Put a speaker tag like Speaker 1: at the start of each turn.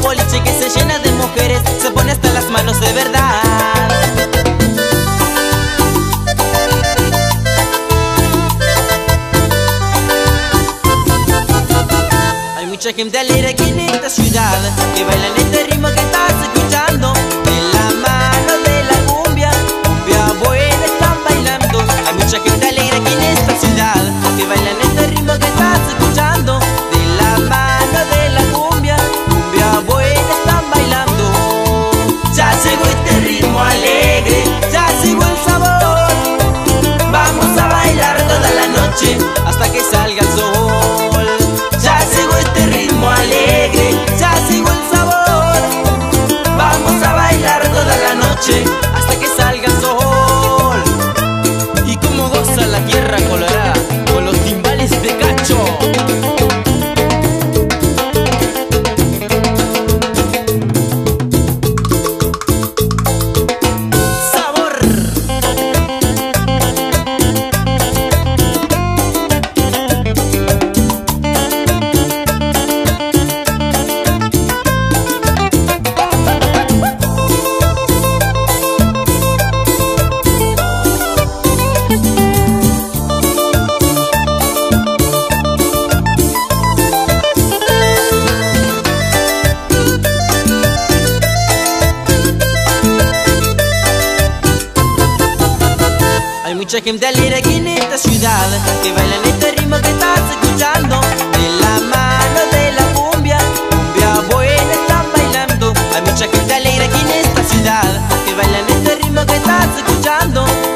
Speaker 1: boliche que se llena de mujeres Se pone hasta las manos de verdad. Hay mucha gente alegre aquí en esta ciudad Que baila en este ritmo que estás escuchando. noche Mucha gente alegre aquí en esta ciudad Que bailan este ritmo que estás escuchando De la mano de la cumbia Cumbia buena están bailando. Hay mucha gente alegre aquí en esta ciudad Que bailan este ritmo que estás escuchando